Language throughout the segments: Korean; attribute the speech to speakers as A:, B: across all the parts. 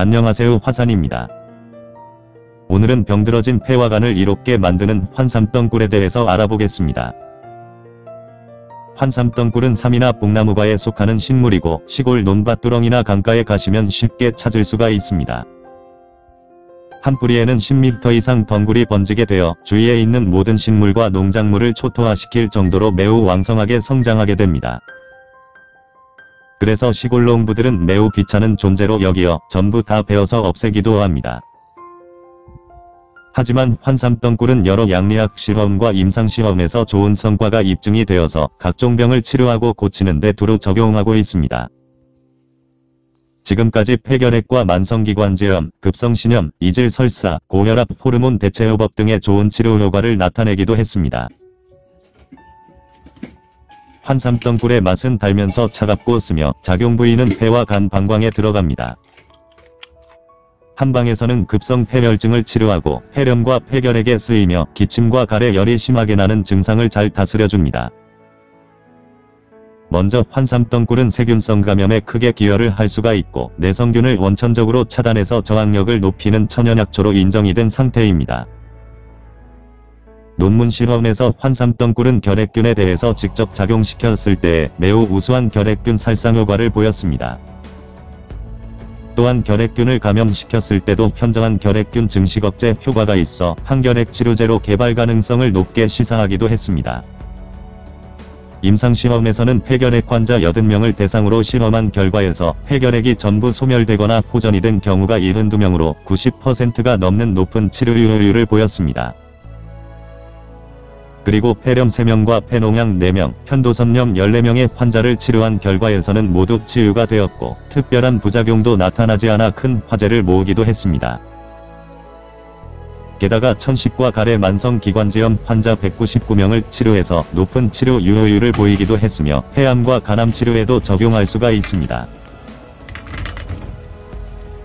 A: 안녕하세요 화산입니다. 오늘은 병들어진 폐와 간을 이롭게 만드는 환삼덩굴에 대해서 알아보겠습니다. 환삼덩굴은 삼이나 뽕나무과에 속하는 식물이고 시골 논밭두렁이나 강가에 가시면 쉽게 찾을 수가 있습니다. 한 뿌리에는 10m 이상 덩굴이 번지게 되어 주위에 있는 모든 식물과 농작물을 초토화시킬 정도로 매우 왕성하게 성장하게 됩니다. 그래서 시골 농부들은 매우 귀찮은 존재로 여기어 전부 다 베어서 없애기도 합니다. 하지만 환삼덩굴은 여러 양리학 실험과 임상시험에서 좋은 성과가 입증이 되어서 각종 병을 치료하고 고치는 데 두루 적용하고 있습니다. 지금까지 폐결핵과 만성기관지염, 급성신염, 이질설사, 고혈압, 호르몬 대체요법 등의 좋은 치료 효과를 나타내기도 했습니다. 환삼덩굴의 맛은 달면서 차갑고 쓰며 작용 부위는 폐와 간 방광에 들어갑니다. 한방에서는 급성 폐혈증을 치료하고 폐렴과 폐결핵에 쓰이며 기침과 가래 열이 심하게 나는 증상을 잘 다스려줍니다. 먼저 환삼덩굴은 세균성 감염에 크게 기여를 할 수가 있고 내성균을 원천적으로 차단해서 저항력을 높이는 천연약초로 인정이 된 상태입니다. 논문 실험에서 환삼덩굴은 결핵균에 대해서 직접 작용시켰을 때 매우 우수한 결핵균 살상 효과를 보였습니다. 또한 결핵균을 감염시켰을 때도 현저한 결핵균 증식 억제 효과가 있어 항결핵 치료제로 개발 가능성을 높게 시사하기도 했습니다. 임상시험에서는 폐결핵 환자 80명을 대상으로 실험한 결과에서 폐결핵이 전부 소멸되거나 호전이 된 경우가 72명으로 90%가 넘는 높은 치료 유효율을 보였습니다. 그리고 폐렴 3명과 폐농양 4명, 편도선염 14명의 환자를 치료한 결과에서는 모두 치유가 되었고 특별한 부작용도 나타나지 않아 큰 화제를 모으기도 했습니다. 게다가 천식과 가래 만성기관지염 환자 199명을 치료해서 높은 치료 유효율을 보이기도 했으며 폐암과 간암 치료에도 적용할 수가 있습니다.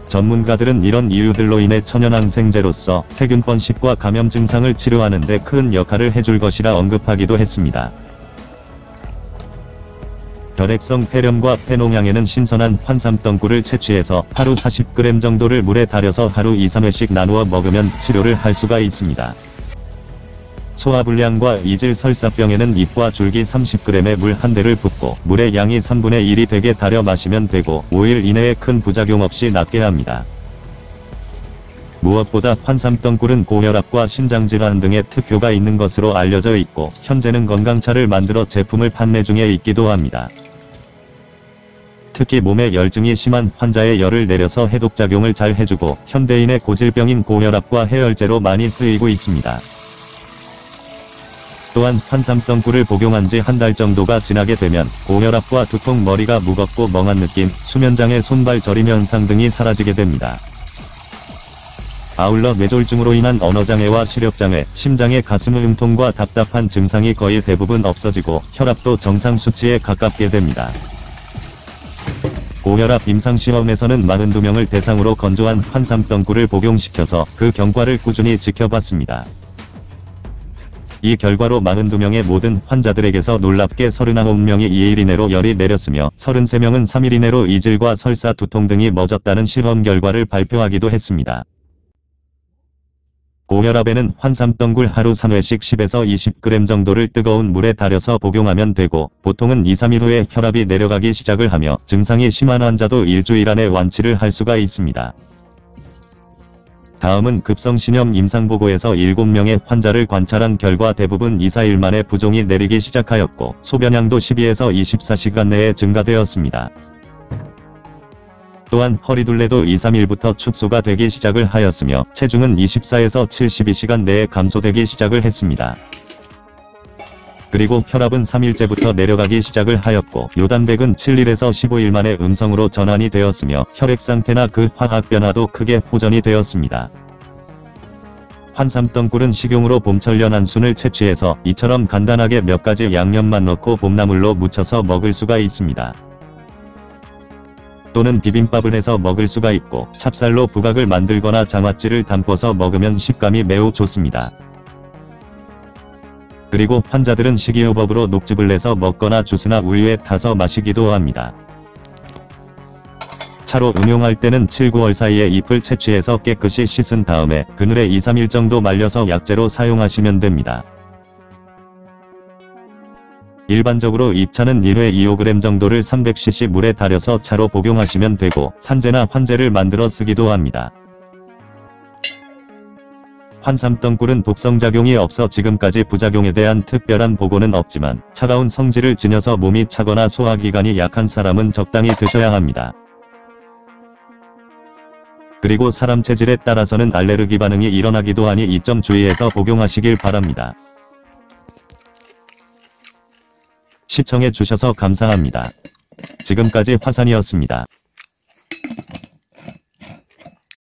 A: 전문가들은 이런 이유들로 인해 천연항 생제로서 세균 번식과 감염 증상을 치료하는 데 큰 역할을 해줄 것이라 언급하기도 했습니다. 결핵성 폐렴과 폐농양에는 신선한 환삼덩굴을 채취해서 하루 40g 정도를 물에 달여서 하루 2-3회씩 나누어 먹으면 치료를 할 수가 있습니다. 소화불량과 이질설사병에는 잎과 줄기 30g의 물 한 대를 붓고 물의 양이 3분의 1이 되게 달여 마시면 되고 5일 이내에 큰 부작용 없이 낫게 합니다. 무엇보다 환삼덩굴은 고혈압과 신장질환 등의 특효가 있는 것으로 알려져 있고 현재는 건강차를 만들어 제품을 판매 중에 있기도 합니다. 특히 몸에 열증이 심한 환자의 열을 내려서 해독작용을 잘 해주고 현대인의 고질병인 고혈압과 해열제로 많이 쓰이고 있습니다. 또한 환삼덩굴을 복용한 지 한 달 정도가 지나게 되면 고혈압과 두통 머리가 무겁고 멍한 느낌, 수면장애 손발 저림 현상 등이 사라지게 됩니다. 아울러 뇌졸중으로 인한 언어장애와 시력장애, 심장의 가슴 음통과 답답한 증상이 거의 대부분 없어지고 혈압도 정상 수치에 가깝게 됩니다. 고혈압 임상시험에서는 42명을 대상으로 건조한 환삼덩굴을 복용시켜서 그 경과를 꾸준히 지켜봤습니다. 이 결과로 42명의 모든 환자들에게서 놀랍게 39명이 2일 이내로 열이 내렸으며 33명은 3일 이내로 이질과 설사 두통 등이 멎었다는 실험 결과를 발표하기도 했습니다. 고혈압에는 환삼덩굴 하루 3회씩 10에서 20g 정도를 뜨거운 물에 달여서 복용하면 되고 보통은 2-3일 후에 혈압이 내려가기 시작을 하며 증상이 심한 환자도 일주일 안에 완치를 할 수가 있습니다. 다음은 급성신염 임상보고에서 7명의 환자를 관찰한 결과 대부분 2-4일 만에 부종이 내리기 시작하였고 소변량도 12에서 24시간 내에 증가되었습니다. 또한 허리둘레도 2-3일부터 축소가 되기 시작을 하였으며 체중은 24에서 72시간 내에 감소되기 시작을 했습니다. 그리고 혈압은 3일째부터 내려가기 시작을 하였고 요단백은 7일에서 15일 만에 음성으로 전환이 되었으며 혈액 상태나 그 화학 변화도 크게 호전이 되었습니다. 환삼덩굴은 식용으로 봄철 연 한순을 채취해서 이처럼 간단하게 몇 가지 양념만 넣고 봄나물로 무쳐서 먹을 수가 있습니다. 또는 비빔밥을 해서 먹을 수가 있고 찹쌀로 부각을 만들거나 장아찌를 담궈서 먹으면 식감이 매우 좋습니다. 그리고 환자들은 식이요법으로 녹즙을 내서 먹거나 주스나 우유에 타서 마시기도 합니다. 차로 응용할 때는 7, 9월 사이에 잎을 채취해서 깨끗이 씻은 다음에 그늘에 2, 3일 정도 말려서 약재로 사용하시면 됩니다. 일반적으로 잎차는 1회 2-5g 정도를 300cc 물에 달여서 차로 복용하시면 되고 산재나 환재를 만들어 쓰기도 합니다. 환삼덩굴은 독성작용이 없어 지금까지 부작용에 대한 특별한 보고는 없지만 차가운 성질을 지녀서 몸이 차거나 소화기관이 약한 사람은 적당히 드셔야 합니다. 그리고 사람 체질에 따라서는 알레르기 반응이 일어나기도 하니 이 점 주의해서 복용하시길 바랍니다. 시청해 주셔서 감사합니다. 지금까지 화산이었습니다.